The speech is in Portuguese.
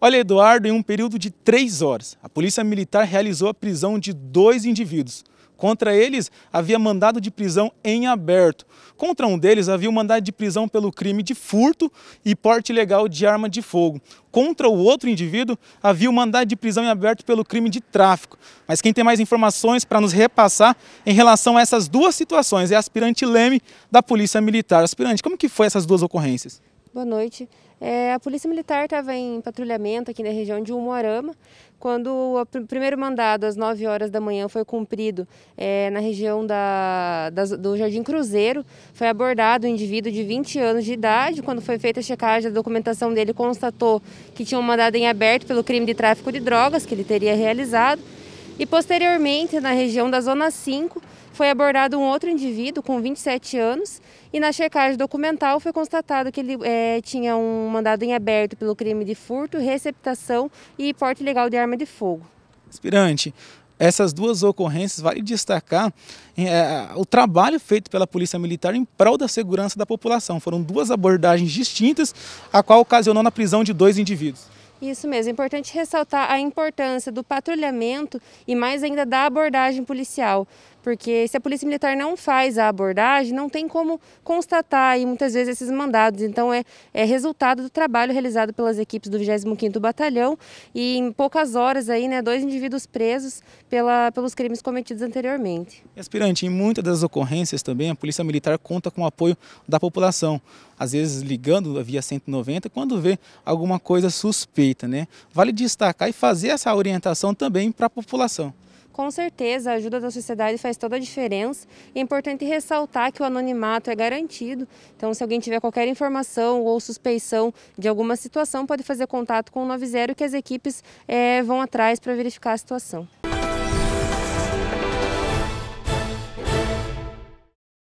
Olha, Eduardo, em um período de três horas, a Polícia Militar realizou a prisão de dois indivíduos. Contra eles, havia mandado de prisão em aberto. Contra um deles, havia um mandado de prisão pelo crime de furto e porte ilegal de arma de fogo. Contra o outro indivíduo, havia um mandado de prisão em aberto pelo crime de tráfico. Mas quem tem mais informações para nos repassar em relação a essas duas situações é a aspirante Leme da Polícia Militar. Aspirante, como que foi essas duas ocorrências? Boa noite. É, a Polícia Militar estava em patrulhamento aqui na região de Umuarama, quando o primeiro mandado, às 9 horas da manhã, foi cumprido é, na região da, da, do Jardim Cruzeiro. Foi abordado um indivíduo de 20 anos de idade. Quando foi feita a checagem, a documentação dele constatou que tinha um mandado em aberto pelo crime de tráfico de drogas que ele teria realizado. E posteriormente, na região da Zona 5, foi abordado um outro indivíduo com 27 anos e na checagem documental foi constatado que ele é, tinha um mandado em aberto pelo crime de furto, receptação e porte ilegal de arma de fogo. Aspirante, essas duas ocorrências vale destacar é, o trabalho feito pela Polícia Militar em prol da segurança da população. Foram duas abordagens distintas, a qual ocasionou na prisão de dois indivíduos. Isso mesmo, é importante ressaltar a importância do patrulhamento e mais ainda da abordagem policial, porque se a Polícia Militar não faz a abordagem, não tem como constatar aí, muitas vezes esses mandados. Então é, é resultado do trabalho realizado pelas equipes do 25º Batalhão e em poucas horas aí, né, dois indivíduos presos pela, pelos crimes cometidos anteriormente. Aspirante, em muitas das ocorrências também a Polícia Militar conta com o apoio da população, às vezes ligando via 190 quando vê alguma coisa suspeita, né? Vale destacar e fazer essa orientação também para a população. Com certeza, a ajuda da sociedade faz toda a diferença. É importante ressaltar que o anonimato é garantido. Então, se alguém tiver qualquer informação ou suspeição de alguma situação, pode fazer contato com o 90 que as equipes é, vão atrás para verificar a situação.